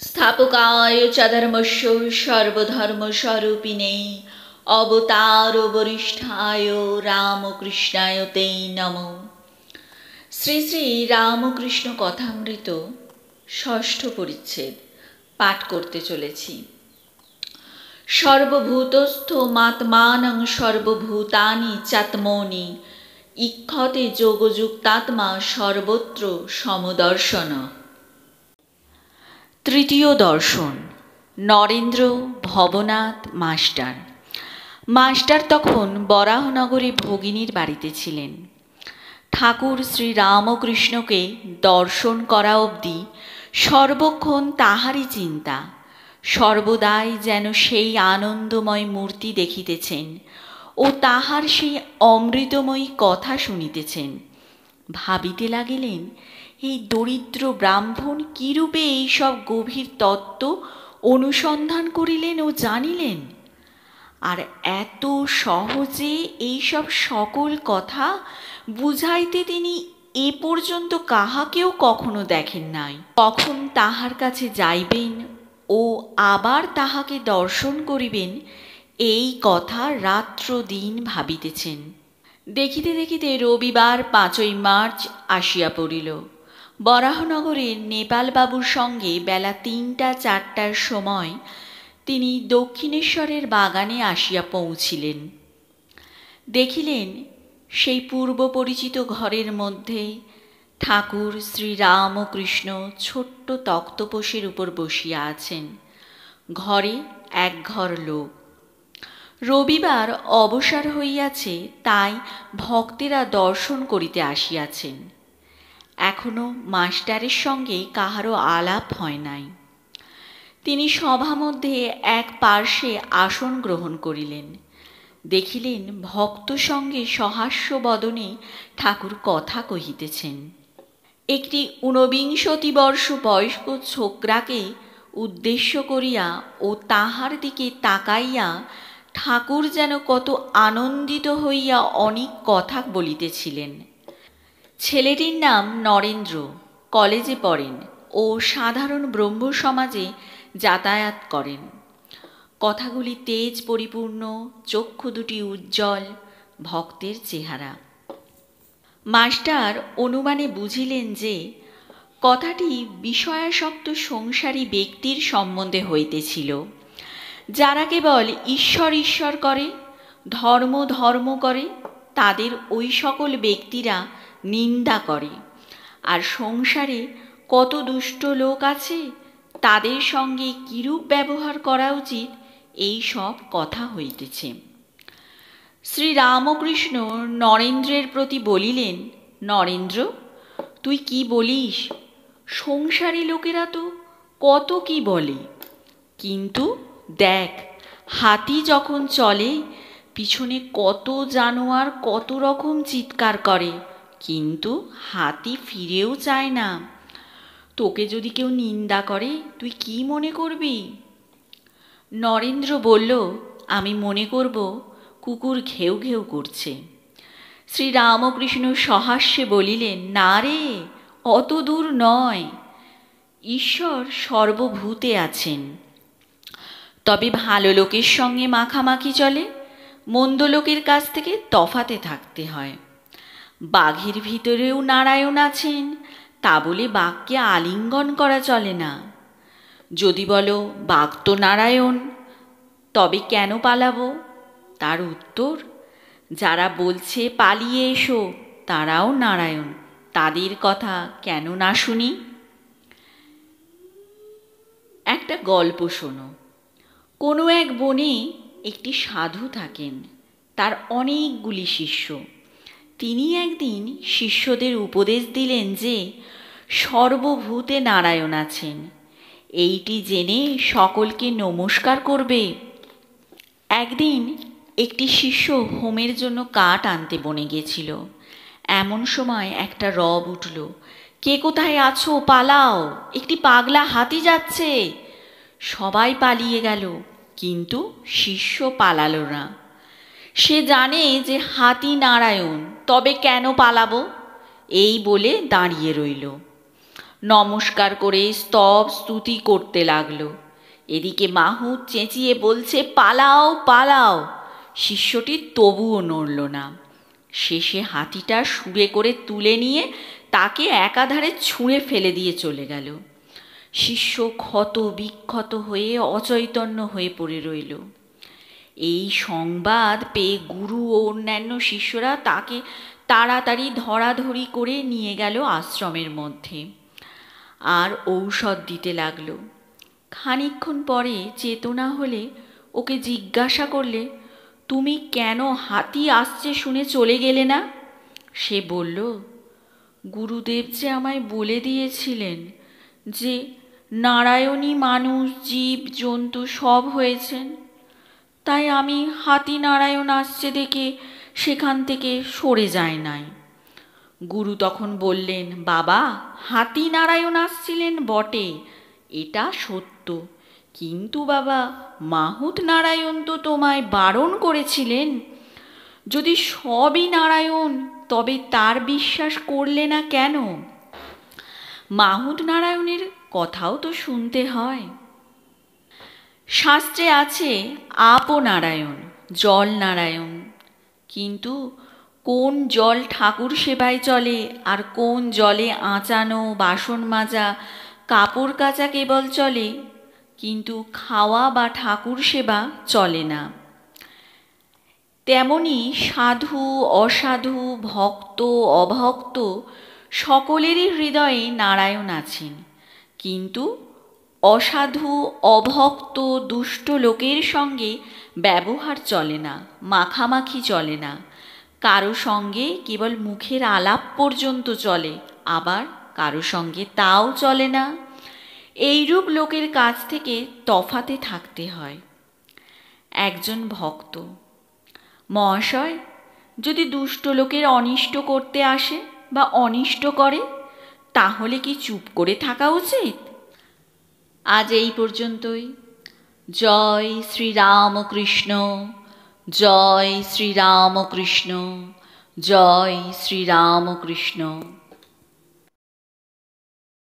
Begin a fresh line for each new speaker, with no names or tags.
স্থাপকায় চ ধর্মস্য সর্বধর্মস্বরূপিণে। অবতার বরিষ্ঠায় রামকৃষ্ণায় তে নম। শ্রী শ্রী রামকৃষ্ণ কথামৃত, ষষ্ঠ পরিচ্ছেদ, পাঠ করতে চলেছি। সর্বভূতস্থ মাত্মানং সর্বভূতানি চাত্মনি, ইক্ষতে যোগযুক্তাত্মা সর্বত্র সমদর্শন। তৃতীয় দর্শন, নরেন্দ্র ভবনাথ মাস্টার। মাস্টার তখন বরাহনগরে ভগিনীর বাড়িতে ছিলেন। ঠাকুর শ্রী রামকৃষ্ণকে দর্শন করা অবধি সর্বক্ষণ তাহারই চিন্তা। সর্বদাই যেন সেই আনন্দময় মূর্তি দেখিতেছেন ও তাহার সেই অমৃতময়ী কথা শুনিতেছেন। ভাবিতে লাগিলেন, এই দরিদ্র ব্রাহ্মণ কীরূপে এইসব গভীর তত্ত্ব অনুসন্ধান করিলেন ও জানিলেন? আর এত সহজে এইসব সকল কথা বুঝাইতে তিনি এ পর্যন্ত কাহাকেও কখনো দেখেন নাই। কখন তাহার কাছে যাইবেন ও আবার তাহাকে দর্শন করিবেন, এই কথা রাত্র দিন ভাবিতেছেন। দেখিতে দেখিতে রবিবার পাঁচই মার্চ আসিয়া পড়িল। বরাহনগরের নেপালবাবুর সঙ্গে বেলা তিনটা চারটার সময় তিনি দক্ষিণেশ্বরের বাগানে আসিয়া পৌঁছিলেন। দেখিলেন সেই পূর্ব পরিচিত ঘরের মধ্যে ঠাকুর শ্রীরামকৃষ্ণ ছোট্ট তক্তপোষের উপর বসিয়া আছেন। ঘরে এক ঘর লোক। রবিবার অবসর হইয়াছে, তাই ভক্তেরা দর্শন করিতে আসিয়াছেন। এখনও মাস্টারের সঙ্গে কাহারও আলাপ হয় নাই। তিনি সভা মধ্যে এক পার্শ্বে আসন গ্রহণ করিলেন। দেখিলেন ভক্ত সঙ্গে সহাস্য বদনে ঠাকুর কথা কহিতেছেন। একটি ঊনবিংশতি বর্ষ বয়স্ক ছোকরাকে উদ্দেশ্য করিয়া ও তাহার দিকে তাকাইয়া ঠাকুর যেন কত আনন্দিত হইয়া অনেক কথা বলিতেছিলেন। ছেলেটির নাম নরেন্দ্র, কলেজে পড়েন ও সাধারণ ব্রহ্ম সমাজে যাতায়াত করেন। কথাগুলি তেজ পরিপূর্ণ, চক্ষু দুটি উজ্জ্বল, ভক্তের চেহারা। মাস্টার অনুমানে বুঝিলেন যে, কথাটি বিষয়াসক্ত সংসারী ব্যক্তির সম্বন্ধে হইতেছিল। যারা কেবল ঈশ্বর ঈশ্বর করে, ধর্ম ধর্ম করে, তাদের ওই সকল ব্যক্তিরা নিন্দা করে। আর সংসারে কত দুষ্ট লোক আছে, তাদের সঙ্গে কিরূপ ব্যবহার করা উচিত, এই সব কথা হইতেছে। শ্রী রামকৃষ্ণ নরেন্দ্রের প্রতি বলিলেন, নরেন্দ্র, তুই কি বলিস? সংসারী লোকেরা তো কত কি বলে। কিন্তু দেখ, হাতি যখন চলে, পিছনে কত জানোয়ার কত রকম চিৎকার করে। কিন্তু হাতি ফিরেও চায় না। তোকে যদি কেউ নিন্দা করে, তুই কি মনে করবি? নরেন্দ্র বলল, আমি মনে করব, কুকুর ঘেউ ঘেউ করছে। শ্রীরামকৃষ্ণ সহাস্যে বলিলেন, না রে, অত দূর নয়। ঈশ্বর সর্বভূতে আছেন। তবে ভালো লোকের সঙ্গে মাখামাখি চলে, মন্দ লোকের কাছ থেকে তফাতে থাকতে হয়। বাঘের ভিতরেও নারায়ণ আছেন, তা বলে বাঘকে আলিঙ্গন করা চলে না। যদি বলো, বাঘ তো নারায়ণ, তবে কেন পালাবো? তার উত্তর, যারা বলছে পালিয়ে এসো, তারাও নারায়ণ, তাদের কথা কেন না শুনি? একটা গল্প শোনো। কোনো এক বনে একটি সাধু থাকেন, তার অনেকগুলি শিষ্য। তিনি একদিন শিষ্যদের উপদেশ দিলেন যে, সর্বভূতে নারায়ণ আছেন। এইটি জেনে সকলকে নমস্কার করবে। একদিন একটি শিষ্য হোমের জন্য কাঠ আনতে বনে গেছিল। এমন সময় একটা রব উঠল, কে কোথায় আছো? পালাও। একটি পাগলা হাতি যাচ্ছে। সবাই পালিয়ে গেল, কিন্তু শিষ্য পালালো না। সে জানে যে হাতি নারায়ণ, তবে কেন পালাবো? এই বলে দাঁড়িয়ে রইল। নমস্কার করে স্তব স্তুতি করতে লাগল। এদিকে মাহুত চেঁচিয়ে বলছে, পালাও পালাও। শিষ্যটি তবুও নড়ল না। শেষে হাতিটা সুরে করে তুলে নিয়ে তাকে একাধারে ছুঁড়ে ফেলে দিয়ে চলে গেল। শিষ্য ক্ষত বিক্ষত হয়ে অচৈতন্য হয়ে পড়ে রইল। এই সংবাদ পেয়ে গুরু ও অন্যান্য শিষ্যরা তাকে তাড়াতাড়ি ধরাধরি করে নিয়ে গেল আশ্রমের মধ্যে। আর ঔষধ দিতে লাগল। খানিক্ষণ পরে চেতনা হলে ওকে জিজ্ঞাসা করলে, তুমি কেন হাতি আসছে শুনে চলে গেলে না? সে বলল, গুরুদেব যে আমায় বলে দিয়েছিলেন যে নারায়ণী মানুষ, জীব, জন্তু সব হয়েছেন। তাই আমি হাতি নারায়ণ আসছে দেখে সেখান থেকে সরে যায় নাই। গুরু তখন বললেন, বাবা হাতি নারায়ণ আসছিলেন বটে, এটা সত্য। কিন্তু বাবা, মাহুত নারায়ণ তো তোমায় বারণ করেছিলেন। যদি সবই নারায়ণ, তবে তার বিশ্বাস করলে না কেন? মাহুত নারায়ণের কথাও তো শুনতে হয়। শাস্ত্রে আছে আপ নারায়ণ, জল নারায়ণ। কিন্তু কোন জল ঠাকুর সেবায় চলে, আর কোন জলে আঁচানো, বাসন মাজা, কাপড় কাচা কেবল চলে, কিন্তু খাওয়া বা ঠাকুর সেবা চলে না। তেমনি সাধু, অসাধু, ভক্ত, অভক্ত, সকলেরই হৃদয়ে নারায়ণ আছেন। কিন্তু অসাধু, অভক্ত, দুষ্ট লোকের সঙ্গে ব্যবহার চলে না, মাখামাখি চলে না। কারও সঙ্গে কেবল মুখের আলাপ পর্যন্ত চলে, আবার কারও সঙ্গে তাও চলে না। এইরূপ লোকের কাছ থেকে তফাতে থাকতে হয়। একজন ভক্ত, মহাশয়, যদি দুষ্ট লোকের অনিষ্ট করতে আসে বা অনিষ্ট করে তাহলে কি চুপ করে থাকা উচিত? আজ এই পর্যন্তই। জয় শ্রীরামকৃষ্ণ জয় শ্রীরামকৃষ্ণ জয় শ্রীরামকৃষ্ণ।